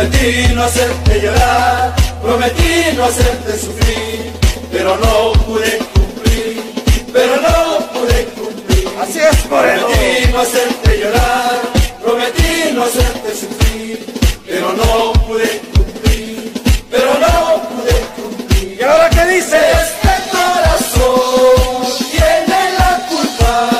Prometí no hacerte llorar, prometí no hacerte sufrir, pero no pude cumplir, pero no pude cumplir. Así es, Moreno. Prometí no hacerte llorar, prometí no hacerte sufrir, pero no pude cumplir.